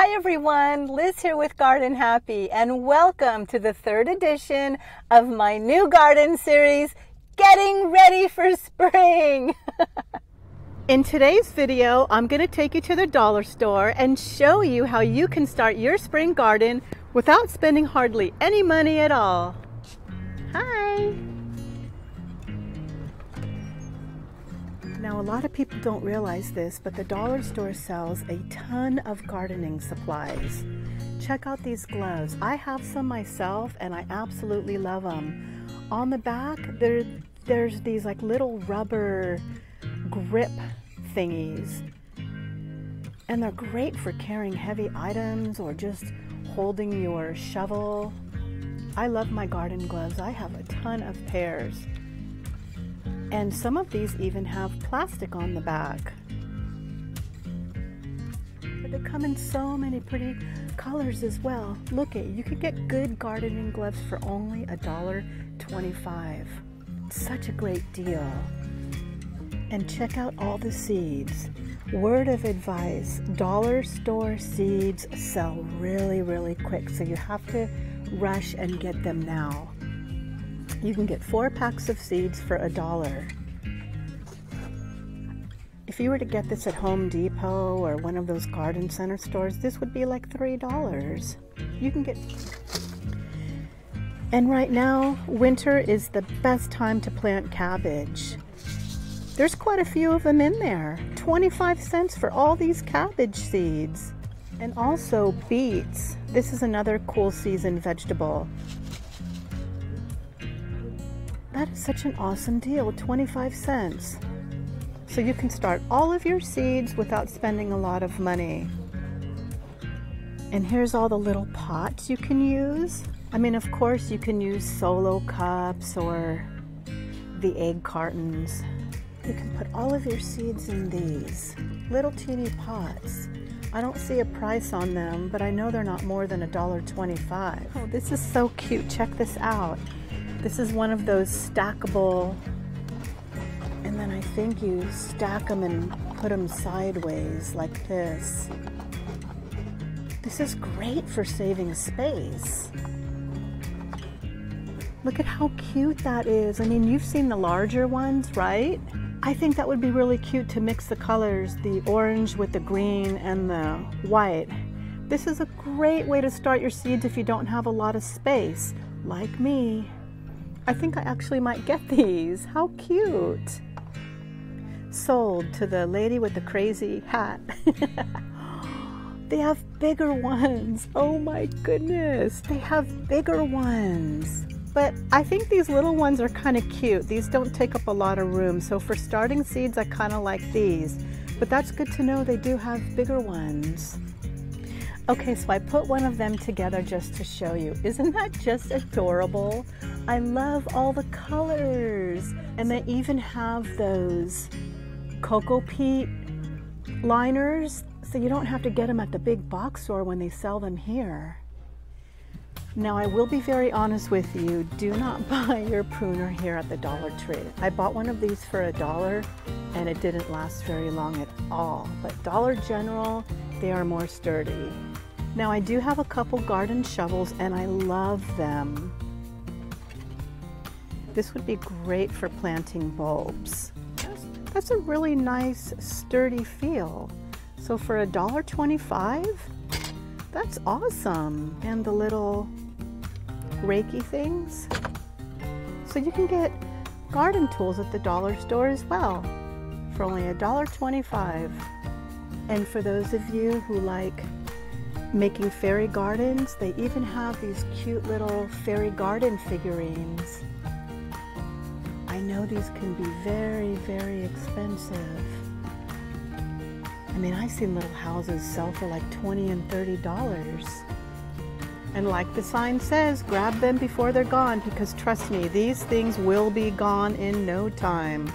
Hi everyone, Liz here with Garden Happy, and welcome to the third edition of my new garden series, Getting Ready for Spring. In today's video, I'm going to take you to the dollar store and show you how you can start your spring garden without spending hardly any money at all. Hi! Now, a lot of people don't realize this, but the dollar store sells a ton of gardening supplies. Check out these gloves. I have some myself and I absolutely love them. On the back, there, there's these like little rubber grip thingies. And they're great for carrying heavy items or just holding your shovel. I love my garden gloves. I have a ton of pairs. And some of these even have plastic on the back. But they come in so many pretty colors as well. Look at you could get good gardening gloves for only a dollar twenty-five. Such a great deal. And check out all the seeds. Word of advice, dollar store seeds sell really, really quick. So you have to rush and get them now. You can get four packs of seeds for a dollar. If you were to get this at Home Depot or one of those garden center stores, this would be like $3. You can get. And right now, winter is the best time to plant cabbage. There's quite a few of them in there. 25 cents for all these cabbage seeds. And also beets. This is another cool season vegetable. That is such an awesome deal, 25 cents. So you can start all of your seeds without spending a lot of money. And here's all the little pots you can use. I mean, of course, you can use solo cups or the egg cartons. You can put all of your seeds in these little teeny pots. I don't see a price on them, but I know they're not more than $1.25. Oh, this is so cute. Check this out. This is one of those stackable, and then I think you stack them and put them sideways like this. This is great for saving space. Look at how cute that is. I mean, you've seen the larger ones, right? I think that would be really cute to mix the colors, the orange with the green and the white. This is a great way to start your seeds if you don't have a lot of space, like me. I think I actually might get these. How cute. Sold to the lady with the crazy hat. they have bigger ones. Oh my goodness. They have bigger ones. But I think these little ones are kind of cute. These don't take up a lot of room. So for starting seeds, I kind of like these. But that's good to know they do have bigger ones. Okay, so I put one of them together just to show you. Isn't that just adorable? I love all the colors. And they even have those cocoa peat liners, so you don't have to get them at the big box store when they sell them here. Now I will be very honest with you, do not buy your pruner here at the Dollar Tree. I bought one of these for a dollar and it didn't last very long at all. But Dollar General, they are more sturdy. Now I do have a couple garden shovels and I love them. This would be great for planting bulbs. That's, a really nice sturdy feel. So for a dollar twenty-five, that's awesome. And the little Reiki things. So you can get garden tools at the dollar store as well for only a dollar twenty-five. And for those of you who like making fairy gardens. They even have these cute little fairy garden figurines. I know these can be very, very expensive. I mean, I've seen little houses sell for like 20 and $30. And like the sign says, grab them before they're gone because trust me, these things will be gone in no time.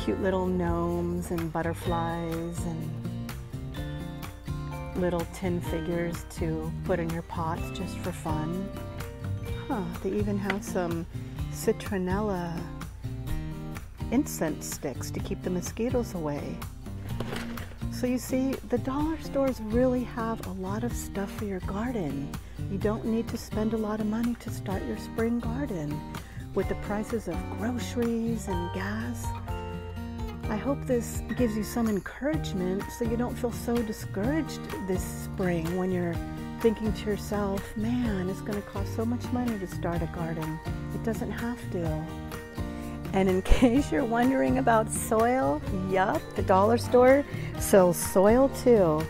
Cute little gnomes and butterflies and little tin figures to put in your pots just for fun. Huh, they even have some citronella incense sticks to keep the mosquitoes away. So you see, the dollar stores really have a lot of stuff for your garden. You don't need to spend a lot of money to start your spring garden. With the prices of groceries and gas, I hope this gives you some encouragement so you don't feel so discouraged this spring when you're thinking to yourself, man, it's going to cost so much money to start a garden. It doesn't have to. And in case you're wondering about soil, yup, the dollar store sells soil too.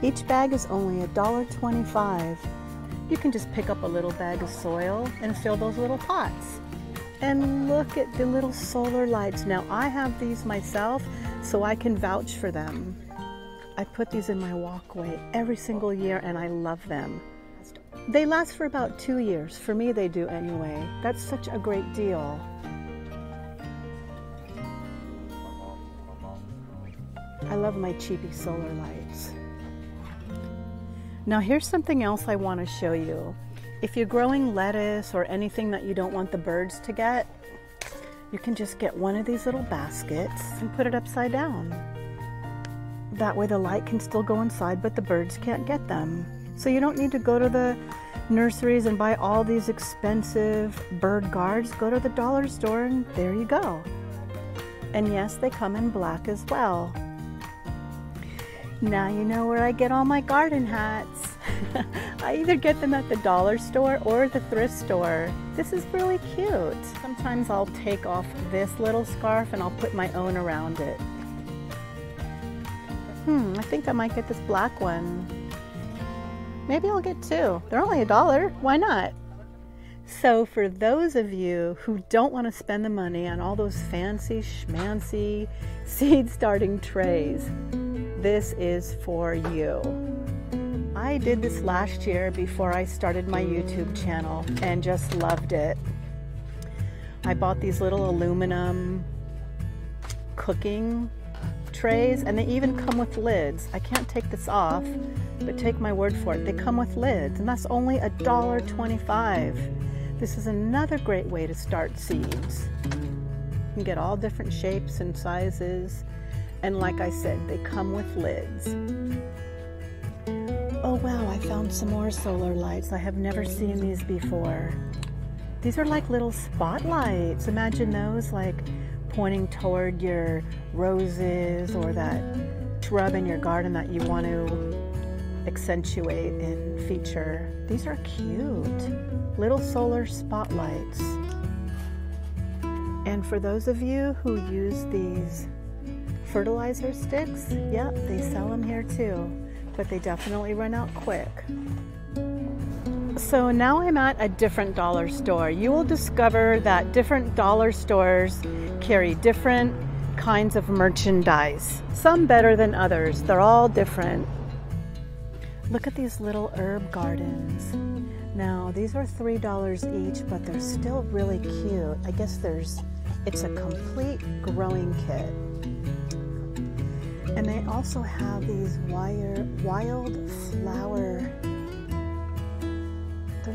Each bag is only $1.25. You can just pick up a little bag of soil and fill those little pots. And look at the little solar lights. Now I have these myself, so I can vouch for them. I put these in my walkway every single year and I love them. They last for about two years. For me, they do anyway. That's such a great deal. I love my cheapy solar lights. Now here's something else I want to show you. If you're growing lettuce or anything that you don't want the birds to get, you can just get one of these little baskets and put it upside down. That way the light can still go inside, but the birds can't get them. So you don't need to go to the nurseries and buy all these expensive bird guards. Go to the dollar store and there you go. And yes, they come in black as well. Now you know where I get all my garden hats. I either get them at the dollar store or the thrift store. This is really cute. Sometimes I'll take off this little scarf and I'll put my own around it. Hmm, I think I might get this black one. Maybe I'll get two. They're only a dollar. Why not? So for those of you who don't want to spend the money on all those fancy schmancy seed starting trays, this is for you. I did this last year before I started my YouTube channel and just loved it. I bought these little aluminum cooking trays and they even come with lids. I can't take this off, but take my word for it, they come with lids and that's only a dollar twenty-five. This is another great way to start seeds. You can get all different shapes and sizes and like I said, they come with lids. Oh wow, I found some more solar lights. I have never seen these before. These are like little spotlights. Imagine those like pointing toward your roses or that shrub in your garden that you want to accentuate and feature. These are cute. Little solar spotlights. And for those of you who use these fertilizer sticks, yep, they sell them here too, but they definitely run out quick. So now I'm at a different dollar store. You will discover that different dollar stores carry different kinds of merchandise, some better than others. They're all different. Look at these little herb gardens. Now, these are $3 each, but they're still really cute. I guess there's, it's a complete growing kit. And they also have these wire, wild flower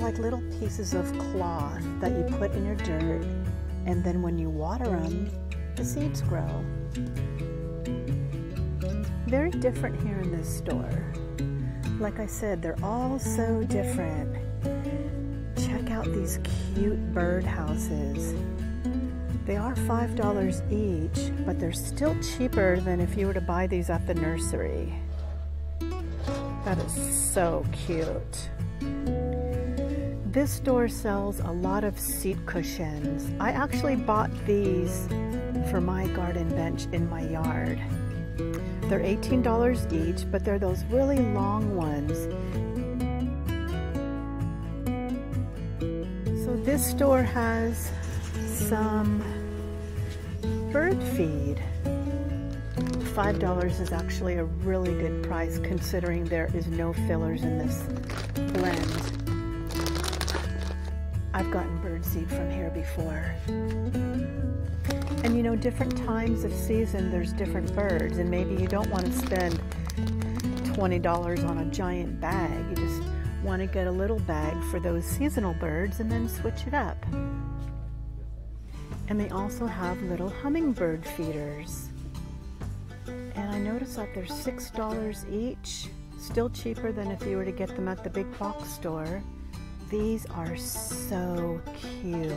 like little pieces of cloth that you put in your dirt, and then when you water them, the seeds grow. Very different here in this store. Like I said, they're all so different. Check out these cute bird houses. They are $5 each, but they're still cheaper than if you were to buy these at the nursery. That is so cute. This store sells a lot of seat cushions. I actually bought these for my garden bench in my yard. They're $18 each, but they're those really long ones. So this store has some bird feed. $5 is actually a really good price considering there is no fillers in this blend. I've gotten birdseed from here before. And you know, different times of season, there's different birds, and maybe you don't want to spend $20 on a giant bag. You just want to get a little bag for those seasonal birds and then switch it up. And they also have little hummingbird feeders. And I noticed that they're $6 each, still cheaper than if you were to get them at the big box store. These are so cute.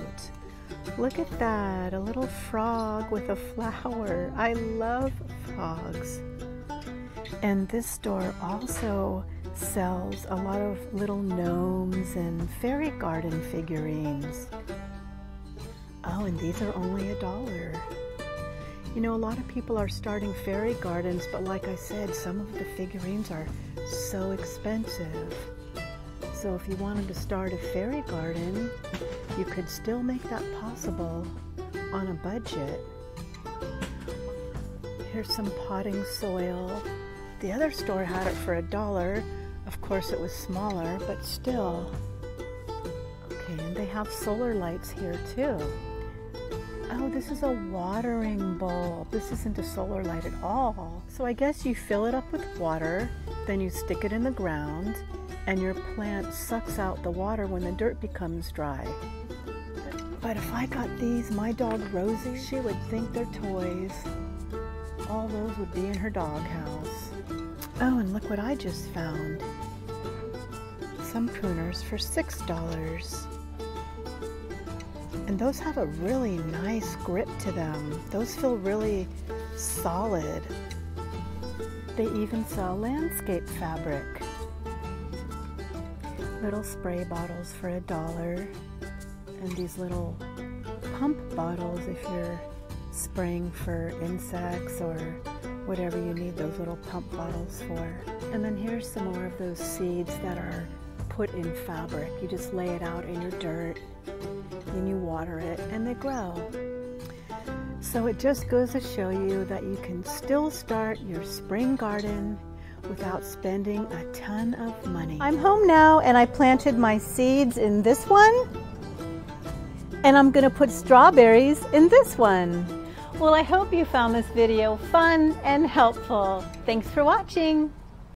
Look at that, a little frog with a flower. I love frogs. And this store also sells a lot of little gnomes and fairy garden figurines. Oh, and these are only a dollar. You know, a lot of people are starting fairy gardens, but like I said, some of the figurines are so expensive. So if you wanted to start a fairy garden, you could still make that possible on a budget. Here's some potting soil. The other store had it for a dollar. Of course, it was smaller, but still. Okay, and they have solar lights here too. Oh, this is a watering bulb. This isn't a solar light at all. So I guess you fill it up with water, then you stick it in the ground, and your plant sucks out the water when the dirt becomes dry. But if I got these, my dog Rosie, she would think they're toys. All those would be in her doghouse. Oh, and look what I just found. Some pruners for $6. And those have a really nice grip to them. Those feel really solid. They even sell landscape fabric. Little spray bottles for a dollar. And these little pump bottles if you're spraying for insects or whatever you need those little pump bottles for. And then here's some more of those seeds that are put in fabric. You just lay it out in your dirt and you water it and they grow. So it just goes to show you that you can still start your spring garden without spending a ton of money. I'm home now and I planted my seeds in this one and I'm gonna put strawberries in this one. Well, I hope you found this video fun and helpful. Thanks for watching.